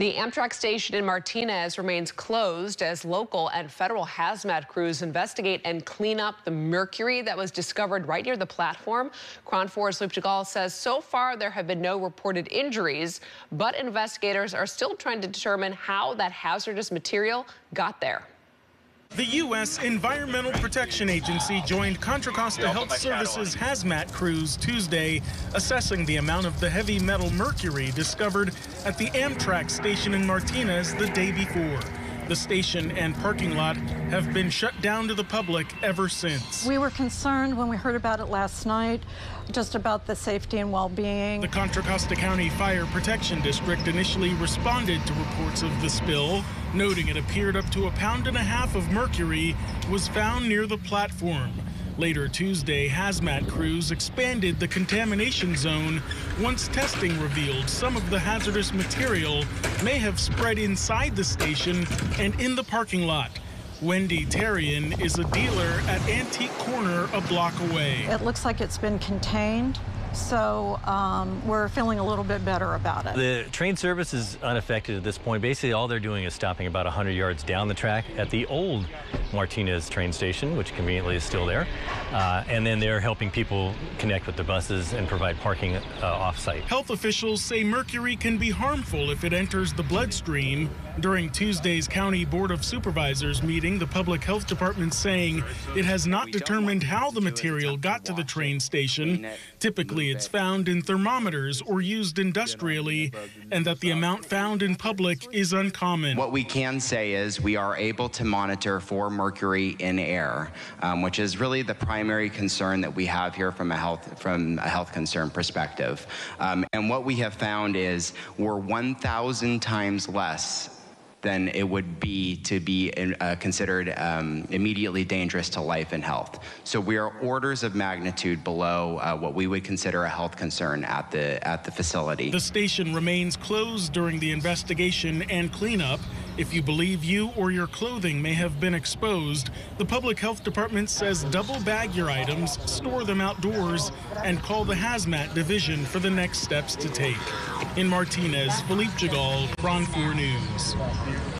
The Amtrak station in Martinez remains closed as local and federal hazmat crews investigate and clean up the mercury that was discovered right near the platform. KRON 4's Luke Djegal says so far there have been no reported injuries, but investigators are still trying to determine how that hazardous material got there. The U.S. Environmental Protection Agency joined Contra Costa Health Services hazmat crews Tuesday, assessing the amount of the heavy metal mercury discovered at the Amtrak station in Martinez the day before. The station and parking lot have been shut down to the public ever since. We were concerned when we heard about it last night, just about the safety and well-being. The Contra Costa County Fire Protection District initially responded to reports of the spill, noting it appeared up to a pound and a half of mercury was found near the platform. Later Tuesday, hazmat crews expanded the contamination zone once testing revealed some of the hazardous material may have spread inside the station and in the parking lot. Wendy Terrian is a dealer at Antique Corner a block away. It looks like it's been contained. So um, we're feeling a little bit better about it. The train service is unaffected at this point. Basically, all they're doing is stopping about 100 yards down the track at the old Martinez train station, which conveniently is still there. Uh, and then they're helping people connect with the buses and provide parking uh, off-site. Health officials say mercury can be harmful if it enters the bloodstream. During Tuesday's County Board of Supervisors meeting, the Public Health Department saying it has not determined how the material got to the train station. Typically, Typically, it's found in thermometers or used industrially, and that the amount found in public is uncommon. What we can say is we are able to monitor for mercury in air, um, which is really the primary concern that we have here from a health from a health concern perspective. Um, and what we have found is we're 1,000 times less than it would be to be uh, considered um, immediately dangerous to life and health. So we are orders of magnitude below uh, what we would consider a health concern at the at the facility. The station remains closed during the investigation and cleanup. If you believe you or your clothing may have been exposed, the public health department says double bag your items, store them outdoors, and call the hazmat division for the next steps to take. In Martinez, Philippe Djegal, KRON 4 News.